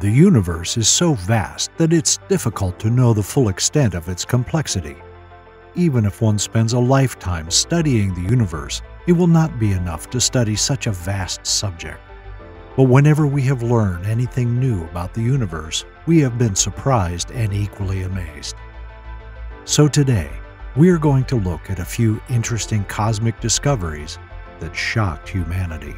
The universe is so vast that it's difficult to know the full extent of its complexity. Even if one spends a lifetime studying the universe, it will not be enough to study such a vast subject. But whenever we have learned anything new about the universe, we have been surprised and equally amazed. So today, we are going to look at a few interesting cosmic discoveries that shocked humanity.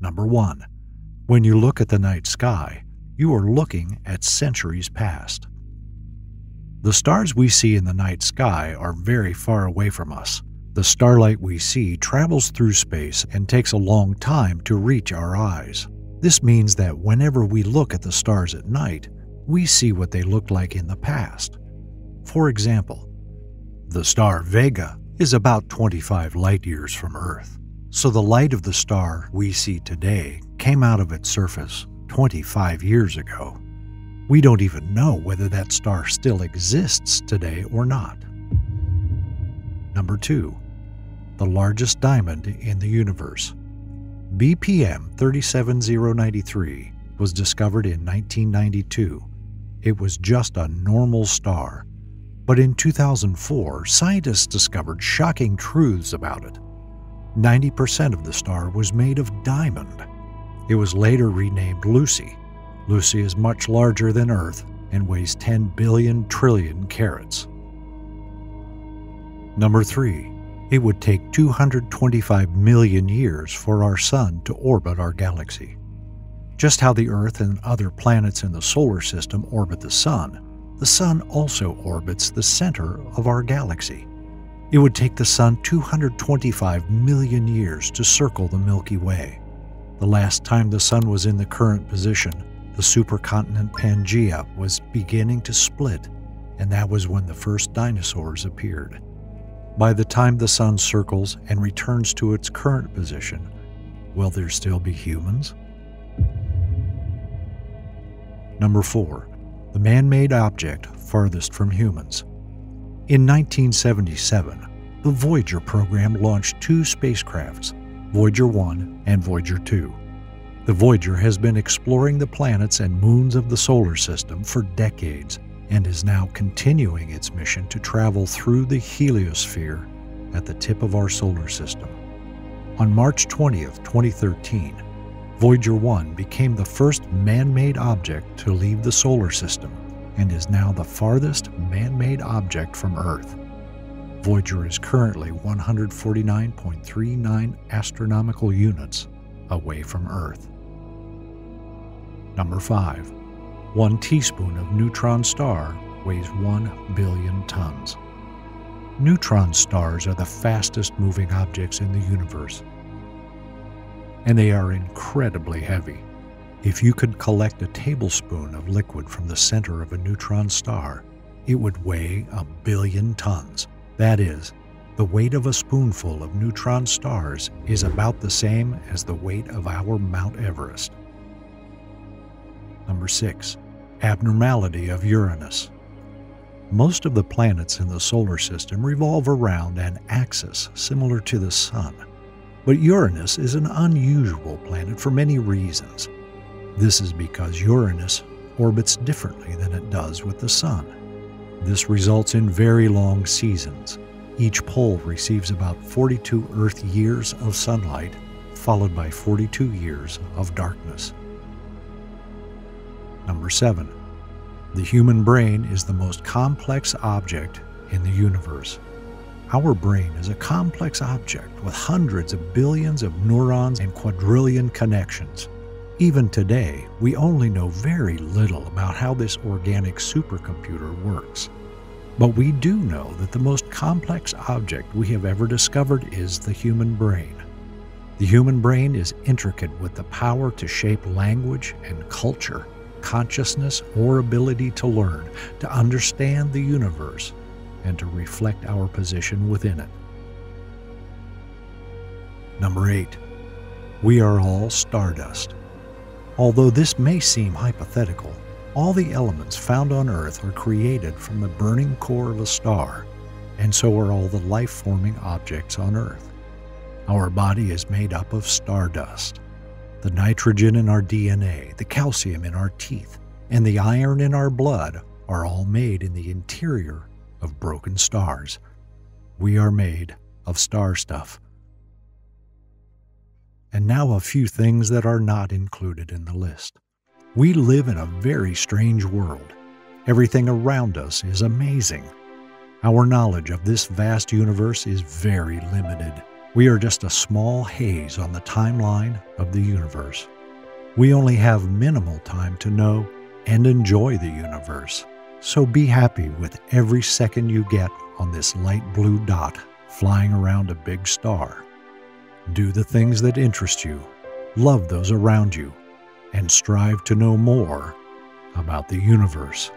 Number 1. When you look at the night sky, you are looking at centuries past. The stars we see in the night sky are very far away from us. The starlight we see travels through space and takes a long time to reach our eyes. This means that whenever we look at the stars at night, we see what they looked like in the past. For example, the star Vega is about 25 light years from Earth. So the light of the star we see today came out of its surface 25 years ago. We don't even know whether that star still exists today or not. Number 2. The largest diamond in the universe. BPM 37093 was discovered in 1992. It was just a normal star. But in 2004, scientists discovered shocking truths about it. 90% of the star was made of diamond. It was later renamed Lucy. Lucy is much larger than Earth and weighs 10 billion trillion carats. Number 3. It would take 225 million years for our Sun to orbit our galaxy. Just how the Earth and other planets in the solar system orbit the Sun, the Sun also orbits the center of our galaxy. It would take the Sun 225 million years to circle the Milky Way. The last time the Sun was in the current position, the supercontinent Pangaea was beginning to split, and that was when the first dinosaurs appeared. By the time the Sun circles and returns to its current position, will there still be humans? Number 4. The man made object farthest from humans. In 1977, the Voyager program launched two spacecrafts, Voyager 1 and Voyager 2. The Voyager has been exploring the planets and moons of the solar system for decades and is now continuing its mission to travel through the heliosphere at the tip of our solar system. On March 20th, 2013, Voyager 1 became the first man made object to leave the solar system and is now the farthest man made object from Earth. Voyager is currently 149.39 astronomical units away from Earth. Number 5. One teaspoon of neutron star weighs 1 billion tons. Neutron stars are the fastest moving objects in the universe, and they are incredibly heavy. If you could collect a tablespoon of liquid from the center of a neutron star, it would weigh a billion tons. That is, the weight of a spoonful of neutron stars is about the same as the weight of our Mount Everest. Number 6. Abnormality of Uranus. Most of the planets in the solar system revolve around an axis similar to the Sun. But Uranus is an unusual planet for many reasons. This is because Uranus orbits differently than it does with the Sun. This results in very long seasons. Each pole receives about 42 Earth years of sunlight, followed by 42 years of darkness. Number 7. The human brain is the most complex object in the universe. Our brain is a complex object with hundreds of billions of neurons and quadrillion connections. Even today, we only know very little about how this organic supercomputer works. But we do know that the most complex object we have ever discovered is the human brain. The human brain is intricate with the power to shape language and culture, consciousness or ability to learn, to understand the universe, and to reflect our position within it. Number 8. We are all stardust. Although this may seem hypothetical, all the elements found on Earth are created from the burning core of a star, and so are all the life forming objects on Earth. Our body is made up of stardust. The nitrogen in our DNA, the calcium in our teeth, and the iron in our blood are all made in the interior of broken stars. We are made of star stuff. And now a few things that are not included in the list. We live in a very strange world. Everything around us is amazing. Our knowledge of this vast universe is very limited. We are just a small haze on the timeline of the universe. We only have minimal time to know and enjoy the universe. So be happy with every second you get on this light blue dot flying around a big star. Do the things that interest you, love those around you, and strive to know more about the universe.